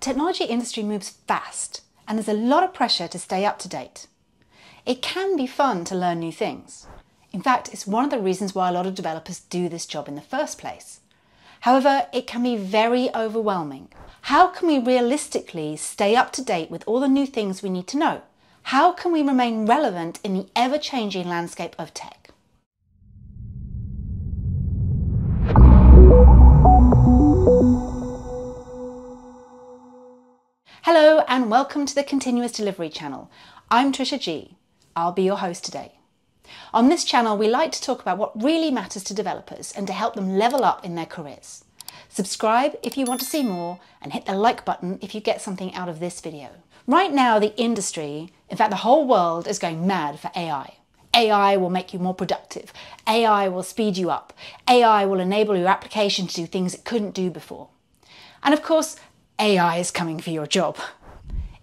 technology industry moves fast and there's a lot of pressure to stay up to date. It can be fun to learn new things. In fact, it's one of the reasons why a lot of developers do this job in the first place. However, it can be very overwhelming. How can we realistically stay up to date with all the new things we need to know? How can we remain relevant in the ever changing landscape of tech? Welcome to the Continuous Delivery channel. I'm Trisha Gee. I'll be your host today. On this channel, we like to talk about what really matters to developers and to help them level up in their careers. Subscribe if you want to see more and hit the like button if you get something out of this video. Right now, the industry, in fact, the whole world is going mad for AI. AI will make you more productive. AI will speed you up. AI will enable your application to do things it couldn't do before. And of course, AI is coming for your job.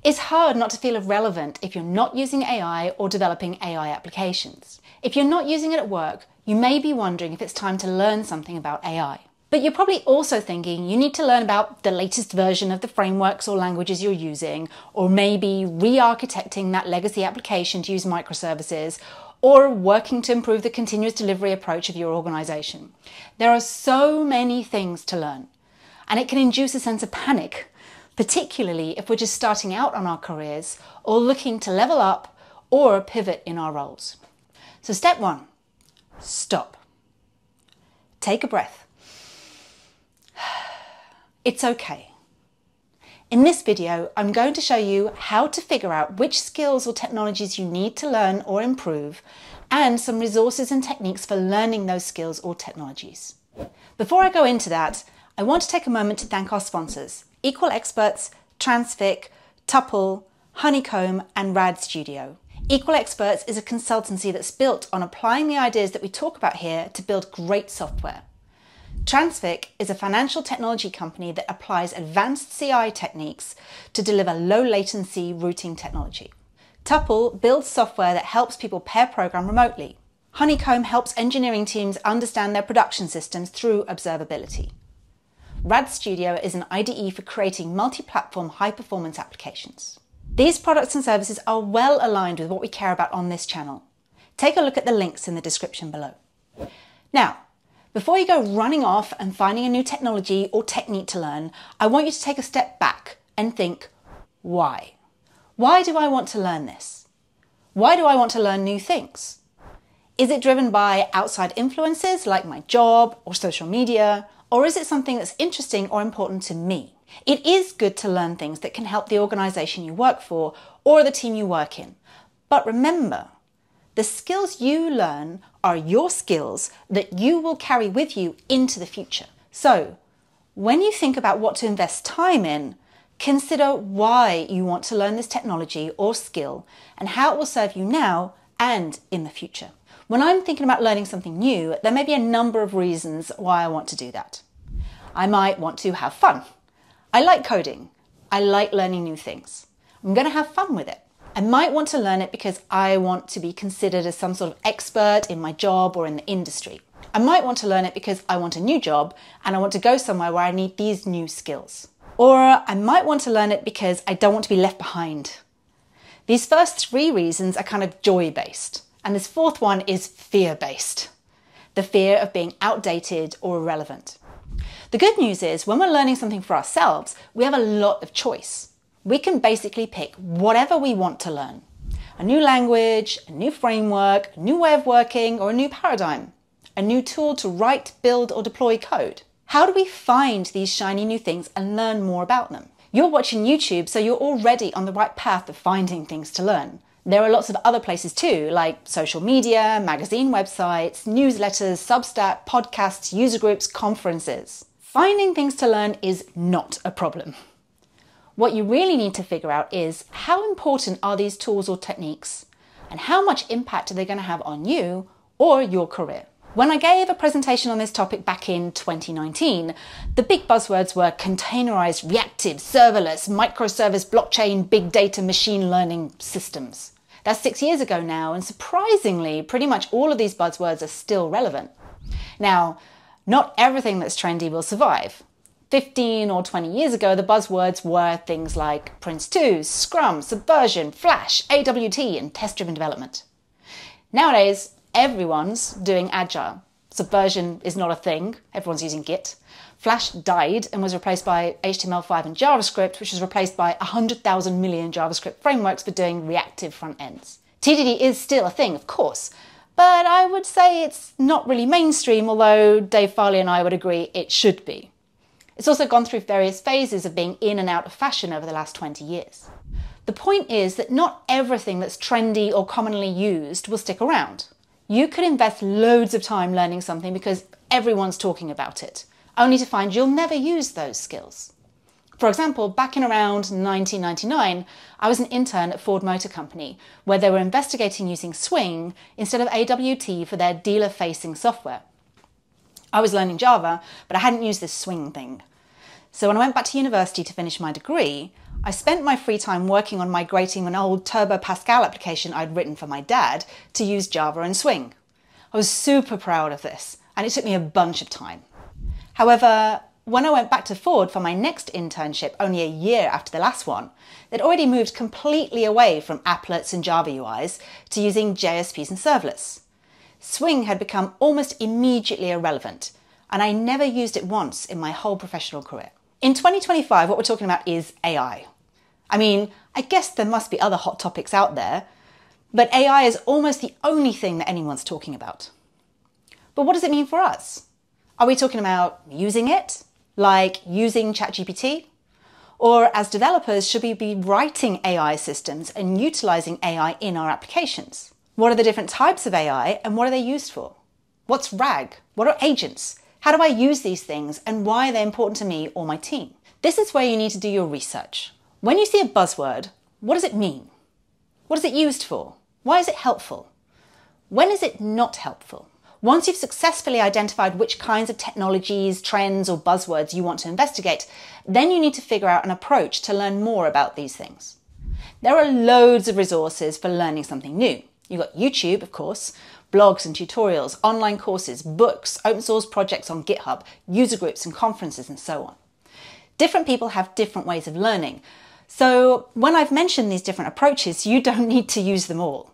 It's hard not to feel irrelevant if you're not using AI or developing AI applications. If you're not using it at work, you may be wondering if it's time to learn something about AI. But you're probably also thinking you need to learn about the latest version of the frameworks or languages you're using, or maybe re architecting that legacy application to use microservices, or working to improve the continuous delivery approach of your organization. There are so many things to learn and it can induce a sense of panic, particularly if we're just starting out on our careers or looking to level up or pivot in our roles. So, step one stop. Take a breath. It's okay. In this video, I'm going to show you how to figure out which skills or technologies you need to learn or improve and some resources and techniques for learning those skills or technologies. Before I go into that, I want to take a moment to thank our sponsors Equal Experts, TransFICC, Tuple, Honeycomb, and Rad Studio. Equal Experts is a consultancy that's built on applying the ideas that we talk about here to build great software. TransFICC is a financial technology company that applies advanced CI techniques to deliver low latency routing technology. Tuple builds software that helps people pair program remotely. Honeycomb helps engineering teams understand their production systems through observability. Rad Studio is an IDE for creating multi-platform high-performance applications. These products and services are well aligned with what we care about on this channel. Take a look at the links in the description below. Now, before you go running off and finding a new technology or technique to learn, I want you to take a step back and think, why? Why do I want to learn this? Why do I want to learn new things? Is it driven by outside influences like my job or social media or is it something that's interesting or important to me? It is good to learn things that can help the organisation you work for or the team you work in. But remember, the skills you learn are your skills that you will carry with you into the future. So, when you think about what to invest time in, consider why you want to learn this technology or skill and how it will serve you now and in the future. When I'm thinking about learning something new, there may be a number of reasons why I want to do that. I might want to have fun. I like coding. I like learning new things. I'm going to have fun with it. I might want to learn it because I want to be considered as some sort of expert in my job or in the industry. I might want to learn it because I want a new job and I want to go somewhere where I need these new skills. Or I might want to learn it because I don't want to be left behind. These first three reasons are kind of joy based. And this fourth one is fear based the fear of being outdated or irrelevant. The good news is when we're learning something for ourselves, we have a lot of choice. We can basically pick whatever we want to learn a new language, a new framework, a new way of working, or a new paradigm, a new tool to write, build, or deploy code. How do we find these shiny new things and learn more about them? You're watching YouTube, so you're already on the right path of finding things to learn. There are lots of other places too, like social media, magazine websites, newsletters, Substack, podcasts, user groups, conferences. Finding things to learn is not a problem. What you really need to figure out is how important are these tools or techniques and how much impact are they going to have on you or your career. When I gave a presentation on this topic back in 2019, the big buzzwords were containerized, reactive, serverless, microservice, blockchain, big data, machine learning systems. That's six years ago now, and surprisingly, pretty much all of these buzzwords are still relevant. Now, not everything that's trendy will survive, 15 or 20 years ago, the buzzwords were things like Prince2, Scrum, Subversion, Flash, AWT, and test driven development. Nowadays, everyone's doing Agile. Subversion is not a thing, everyone's using Git. Flash died and was replaced by HTML5 and JavaScript, which was replaced by 100,000 million JavaScript frameworks for doing reactive front ends. TDD is still a thing, of course, but I would say it's not really mainstream, although Dave Farley and I would agree it should be. It's also gone through various phases of being in and out of fashion over the last 20 years. The point is that not everything that's trendy or commonly used will stick around. You could invest loads of time learning something because everyone's talking about it, only to find you'll never use those skills. For example, back in around 1999, I was an intern at Ford Motor Company, where they were investigating using Swing instead of AWT for their dealer facing software. I was learning Java, but I hadn't used this swing thing. So when I went back to university to finish my degree, I spent my free time working on migrating an old Turbo Pascal application I'd written for my dad to use Java and Swing. I was super proud of this, and it took me a bunch of time. However, when I went back to Ford for my next internship only a year after the last one, they'd already moved completely away from applets and Java UIs to using JSPs and servlets swing had become almost immediately irrelevant, and I never used it once in my whole professional career. In 2025, what we're talking about is AI. I mean, I guess there must be other hot topics out there, but AI is almost the only thing that anyone's talking about. But what does it mean for us? Are we talking about using it, like using ChatGPT? Or as developers, should we be writing AI systems and utilizing AI in our applications? What are the different types of AI and what are they used for? What's RAG? What are agents? How do I use these things and why are they important to me or my team? This is where you need to do your research. When you see a buzzword, what does it mean? What is it used for? Why is it helpful? When is it not helpful? Once you've successfully identified which kinds of technologies, trends, or buzzwords you want to investigate, then you need to figure out an approach to learn more about these things. There are loads of resources for learning something new. You've got YouTube, of course, blogs and tutorials, online courses, books, open source projects on GitHub, user groups and conferences, and so on. Different people have different ways of learning. So when I've mentioned these different approaches, you don't need to use them all.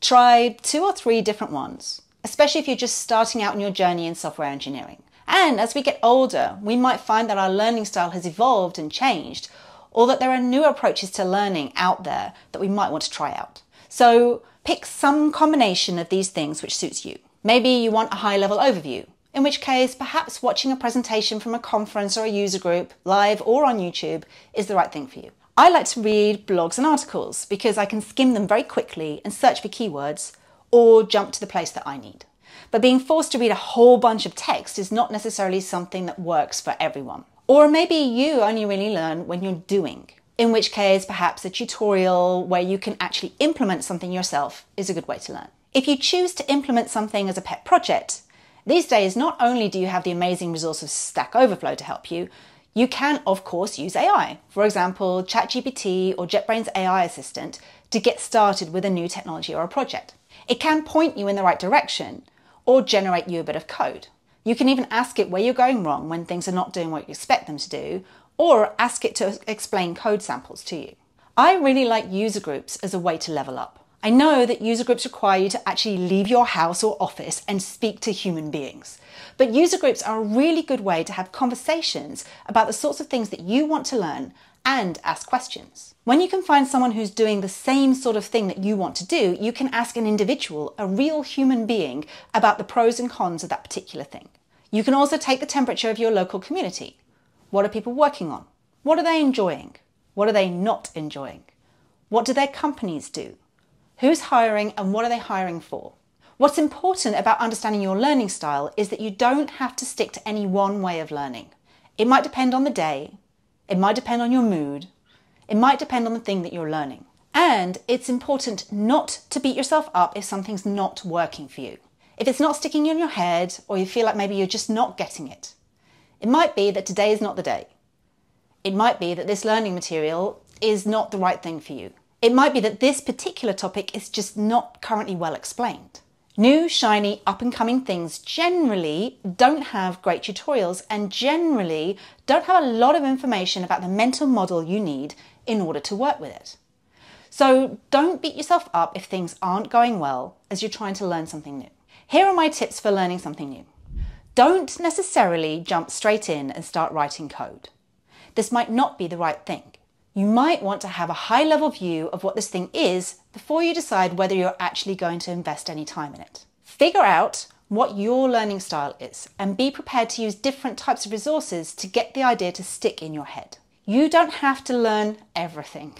Try two or three different ones, especially if you're just starting out on your journey in software engineering. And as we get older, we might find that our learning style has evolved and changed, or that there are new approaches to learning out there that we might want to try out. So Pick some combination of these things which suits you. Maybe you want a high level overview, in which case perhaps watching a presentation from a conference or a user group, live or on YouTube, is the right thing for you. I like to read blogs and articles because I can skim them very quickly and search for keywords or jump to the place that I need. But being forced to read a whole bunch of text is not necessarily something that works for everyone. Or maybe you only really learn when you're doing in which case perhaps a tutorial where you can actually implement something yourself is a good way to learn. If you choose to implement something as a pet project, these days not only do you have the amazing resource of Stack Overflow to help you, you can of course use AI, for example ChatGPT or JetBrains AI Assistant to get started with a new technology or a project. It can point you in the right direction or generate you a bit of code. You can even ask it where you're going wrong when things are not doing what you expect them to do, or ask it to explain code samples to you. I really like user groups as a way to level up. I know that user groups require you to actually leave your house or office and speak to human beings. But user groups are a really good way to have conversations about the sorts of things that you want to learn and ask questions. When you can find someone who's doing the same sort of thing that you want to do, you can ask an individual, a real human being, about the pros and cons of that particular thing. You can also take the temperature of your local community. What are people working on? What are they enjoying? What are they not enjoying? What do their companies do? Who's hiring and what are they hiring for? What's important about understanding your learning style is that you don't have to stick to any one way of learning. It might depend on the day, it might depend on your mood, it might depend on the thing that you're learning. And it's important not to beat yourself up if something's not working for you. If it's not sticking in your head or you feel like maybe you're just not getting it, it might be that today is not the day. It might be that this learning material is not the right thing for you. It might be that this particular topic is just not currently well explained. New, shiny, up and coming things generally don't have great tutorials and generally don't have a lot of information about the mental model you need in order to work with it. So don't beat yourself up if things aren't going well as you're trying to learn something new. Here are my tips for learning something new. Don't necessarily jump straight in and start writing code. This might not be the right thing. You might want to have a high level view of what this thing is before you decide whether you're actually going to invest any time in it. Figure out what your learning style is and be prepared to use different types of resources to get the idea to stick in your head. You don't have to learn everything.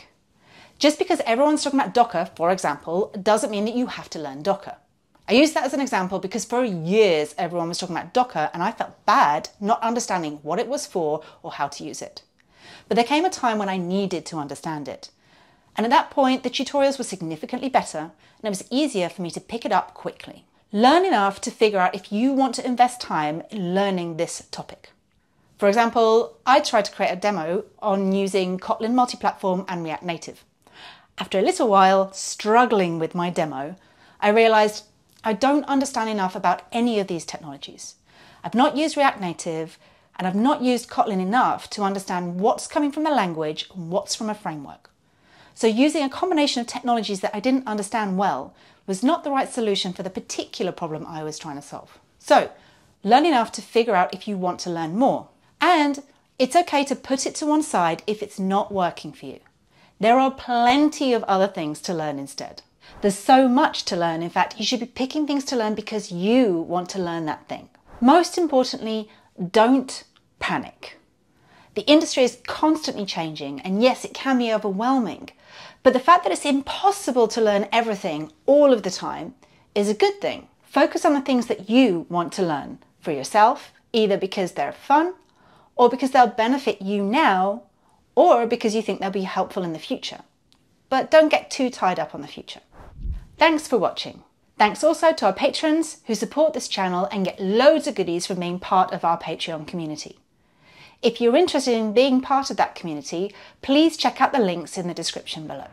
Just because everyone's talking about Docker, for example, doesn't mean that you have to learn Docker. I use that as an example because for years everyone was talking about Docker and I felt bad not understanding what it was for or how to use it. But there came a time when I needed to understand it. And at that point, the tutorials were significantly better and it was easier for me to pick it up quickly. Learn enough to figure out if you want to invest time in learning this topic. For example, I tried to create a demo on using Kotlin multi-platform and React Native. After a little while struggling with my demo, I realized I don't understand enough about any of these technologies. I've not used React Native and I've not used Kotlin enough to understand what's coming from the language and what's from a framework. So using a combination of technologies that I didn't understand well was not the right solution for the particular problem I was trying to solve. So learn enough to figure out if you want to learn more. And it's okay to put it to one side if it's not working for you. There are plenty of other things to learn instead. There's so much to learn. In fact, you should be picking things to learn because you want to learn that thing. Most importantly, don't panic. The industry is constantly changing, and yes, it can be overwhelming. But the fact that it's impossible to learn everything all of the time is a good thing. Focus on the things that you want to learn for yourself, either because they're fun, or because they'll benefit you now, or because you think they'll be helpful in the future. But don't get too tied up on the future. Thanks for watching. Thanks also to our patrons who support this channel and get loads of goodies from being part of our Patreon community. If you're interested in being part of that community, please check out the links in the description below.